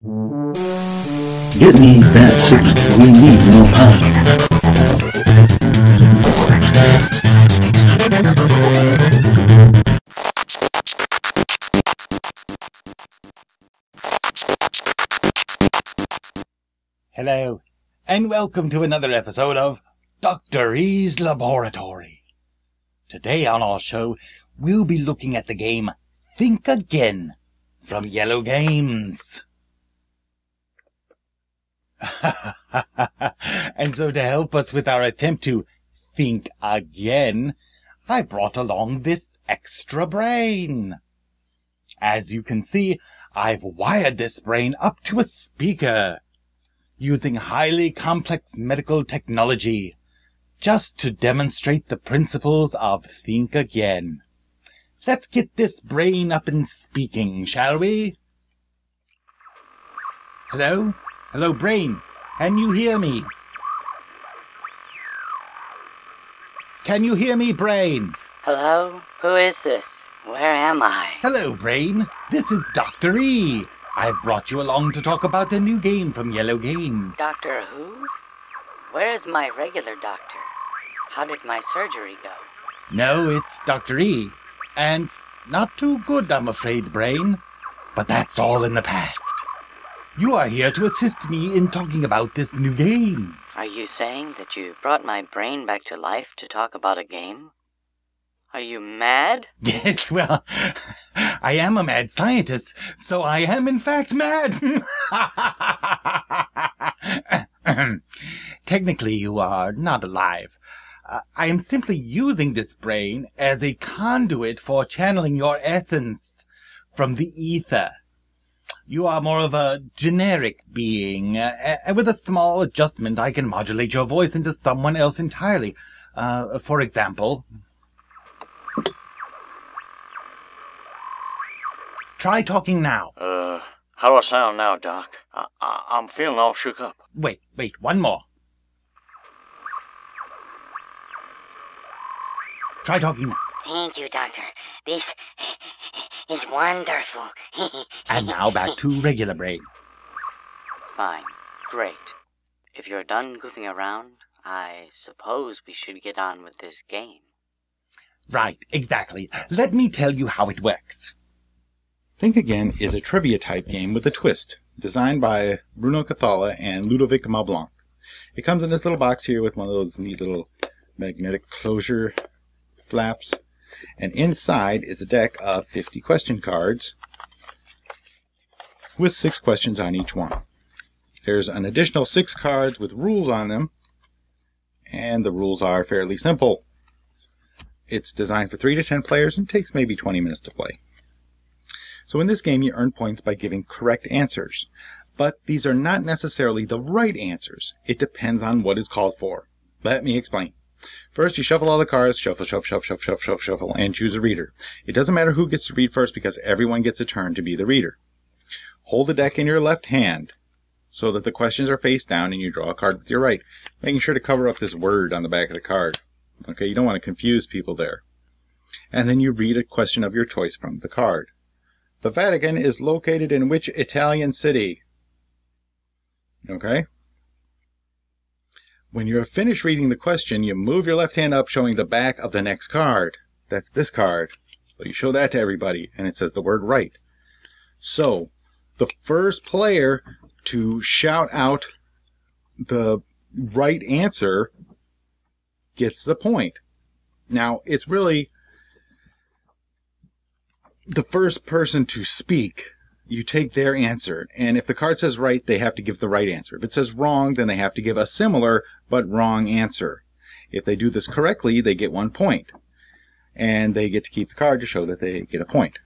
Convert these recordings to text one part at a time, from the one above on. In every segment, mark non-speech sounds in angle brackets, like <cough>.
Get me that signal. We need more power. Hello, and welcome to another episode of Dr. E's Laboratory. Today on our show, we'll be looking at the game Think Again from Iello Games. <laughs> and so to help us with our attempt to think again, I brought along this extra brain. As you can see, I've wired this brain up to a speaker using highly complex medical technology just to demonstrate the principles of think again. Let's get this brain up and speaking, shall we? Hello? Hello, brain. Can you hear me? Can you hear me, brain? Hello? Who is this? Where am I? Hello, brain. This is Dr. E. I've brought you along to talk about a new game from Iello Games. Doctor Who? Where is my regular doctor? How did my surgery go? No, it's Dr. E. And not too good, I'm afraid, Brain. But that's all in the past. You are here to assist me in talking about this new game. Are you saying that you brought my brain back to life to talk about a game? Are you mad? <laughs> Yes, well, <laughs> I am a mad scientist, so I am in fact mad. <laughs> Technically, you are not alive. Uh, I am simply using this brain as a conduit for channeling your essence from the ether. You are more of a generic being, uh, and with a small adjustment, I can modulate your voice into someone else entirely. Uh, for example, try talking now. Uh, how do I sound now, Doc? I, I, I'm feeling all shook up. Wait, wait, one more. Try talking now. Thank you, Doctor. This is wonderful. <laughs> And now back to regular brain. Fine. Great. If you're done goofing around, I suppose we should get on with this game. Right, exactly. Let me tell you how it works. Think Again is a trivia type game with a twist, designed by Bruno Cathala and Ludovic Maublanc. It comes in this little box here with one of those neat little magnetic closure flaps, and inside is a deck of 50 question cards with six questions on each one. There's an additional six cards with rules on them, and the rules are fairly simple. It's designed for 3 to 10 players and takes maybe 20 minutes to play. So in this game, you earn points by giving correct answers. But these are not necessarily the right answers. It depends on what is called for. Let me explain. First, you shuffle all the cards, shuffle, shuffle, shuffle, shuffle, shuffle, shuffle, and choose a reader. It doesn't matter who gets to read first because everyone gets a turn to be the reader. Hold the deck in your left hand so that the questions are face down and you draw a card with your right, making sure to cover up this word on the back of the card. Okay, you don't want to confuse people there. And then you read a question of your choice from the card. The Vatican is located in which Italian city? Okay? When you're finished reading the question, you move your left hand up showing the back of the next card. That's this card. So you show that to everybody, and it says the word right. So, the first player to shout out the right answer gets the point. Now, it's really the first person to speak. You take their answer, and if the card says right, they have to give the right answer. If it says wrong, then they have to give a similar but wrong answer. If they do this correctly, they get one point, and they get to keep the card to show that they get a point.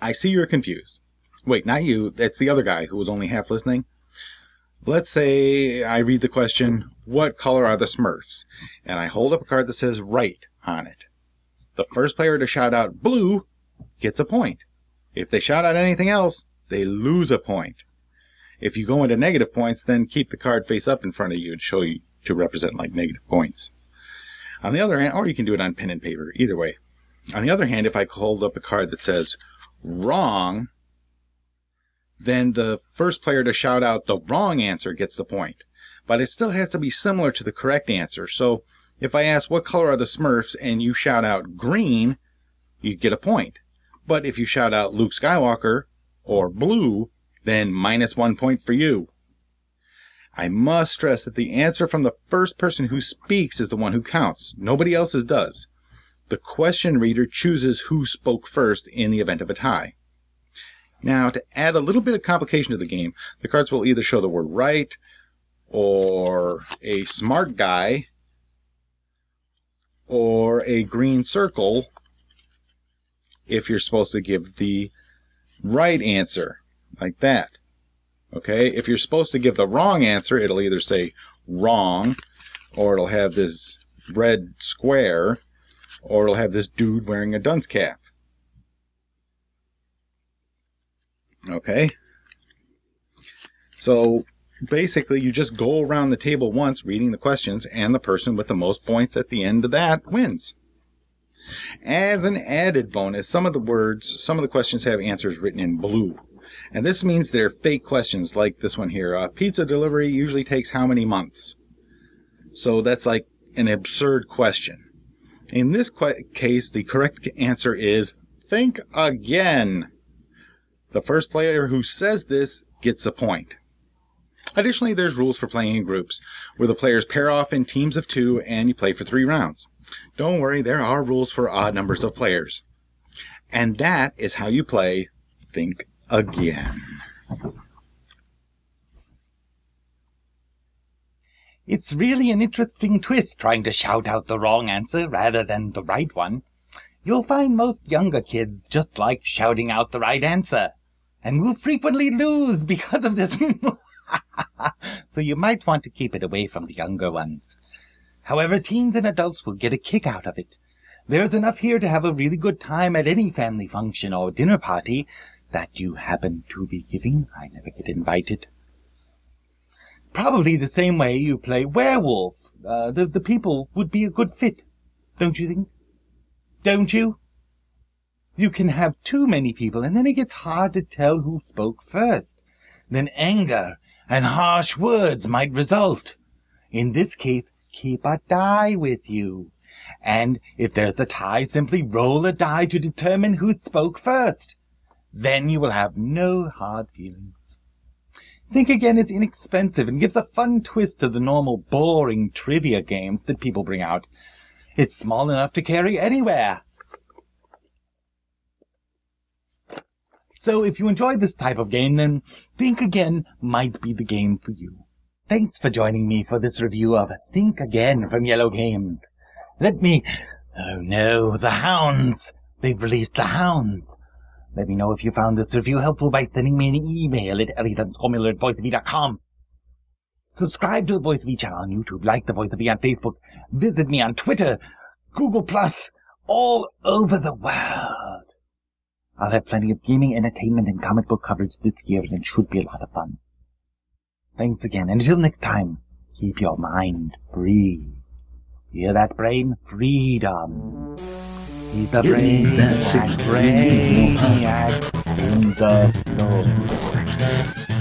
I see you're confused. Wait, not you. That's the other guy who was only half listening. Let's say I read the question, What color are the Smurfs? And I hold up a card that says right on it. The first player to shout out blue gets a point. If they shout out anything else, they lose a point. If you go into negative points, then keep the card face up in front of you to show you to represent like negative points. On the other hand, or you can do it on pen and paper, either way. On the other hand, if I hold up a card that says wrong, then the first player to shout out the wrong answer gets the point. But it still has to be similar to the correct answer. So if I ask what color are the Smurfs and you shout out green, you get a point. But if you shout out Luke Skywalker or blue, then minus one point for you. I must stress that the answer from the first person who speaks is the one who counts. Nobody else's does. The question reader chooses who spoke first in the event of a tie. Now, to add a little bit of complication to the game, the cards will either show the word right, or a smart guy, or a green circle if you're supposed to give the right answer, like that. Okay, if you're supposed to give the wrong answer, it'll either say wrong, or it'll have this red square, or it'll have this dude wearing a dunce cap. Okay, so basically, you just go around the table once reading the questions, and the person with the most points at the end of that wins. As an added bonus, some of the words, some of the questions have answers written in blue. And this means they're fake questions, like this one here. Uh, pizza delivery usually takes how many months? So that's like an absurd question. In this case, the correct answer is think again. The first player who says this gets a point. Additionally, there's rules for playing in groups, where the players pair off in teams of two and you play for three rounds. Don't worry, there are rules for odd numbers of players. And that is how you play Think Again. It's really an interesting twist trying to shout out the wrong answer rather than the right one. You'll find most younger kids just like shouting out the right answer, and will frequently lose <laughs> because of this. <laughs> so you might want to keep it away from the younger ones. However, teens and adults will get a kick out of it. There's enough here to have a really good time at any family function or dinner party that you happen to be giving. I never get invited. Probably the same way you play werewolf. Uh, the, the people would be a good fit, don't you think? Don't you? You can have too many people, and then it gets hard to tell who spoke first. Then anger and harsh words might result. In this case, keep a die with you. And if there's a tie, simply roll a die to determine who spoke first. Then you will have no hard feelings. Think Again is inexpensive and gives a fun twist to the normal boring trivia games that people bring out. It's small enough to carry anywhere. So if you enjoy this type of game, then Think Again might be the game for you. Thanks for joining me for this review of Think Again from Iello Games. Let me... Oh no, the hounds! They've released the hounds! Let me know if you found this review helpful by sending me an email at elliot.scomuller at. Subscribe to the Voice of E channel on YouTube, like the Voice of E on Facebook, visit me on Twitter, Google Plus, all over the world. I'll have plenty of gaming, entertainment, and comic book coverage this year, and it should be a lot of fun. Thanks again, and until next time, keep your mind free. Hear that, brain? Freedom. Keep the brain that and signal. We need more brainiac in the know.